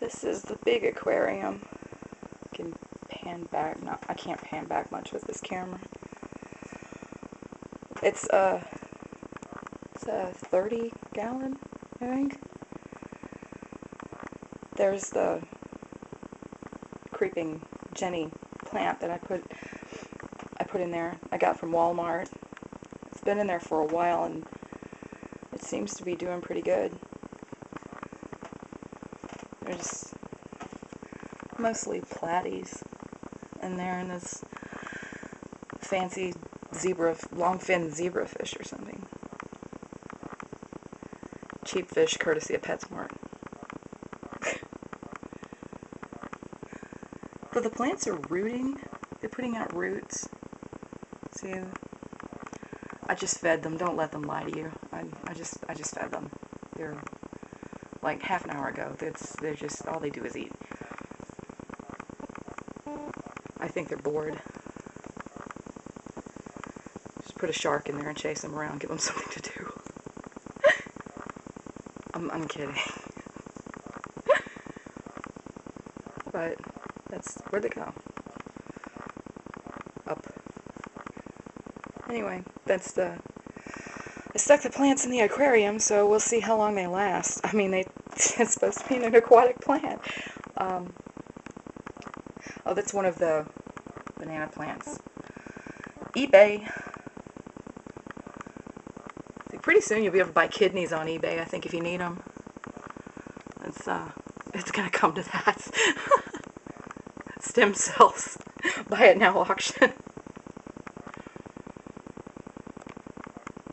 This is the big aquarium. I can pan back. No, I can't pan back much with this camera. It's a, it's a 30 gallon, I think. There's the creeping Jenny plant that I put I put in there. I got from Walmart. It's been in there for a while and it seems to be doing pretty good. There's mostly platies in there and this fancy zebra, long-fin zebrafish or something. Cheap fish courtesy of PetSmart. but the plants are rooting. They're putting out roots. See, I just fed them. Don't let them lie to you. I, I just, I just fed them. They're like half an hour ago. That's, they're just all they do is eat. I think they're bored. Just put a shark in there and chase them around. Give them something to do. I'm, I'm kidding. but that's where they go. Up. Anyway, that's the... I stuck the plants in the aquarium, so we'll see how long they last. I mean, they it's supposed to be an aquatic plant. Um, oh, that's one of the banana plants. eBay. Pretty soon you'll be able to buy kidneys on eBay, I think, if you need them. It's, uh, it's gonna come to that. Stem cells. Buy it now auction.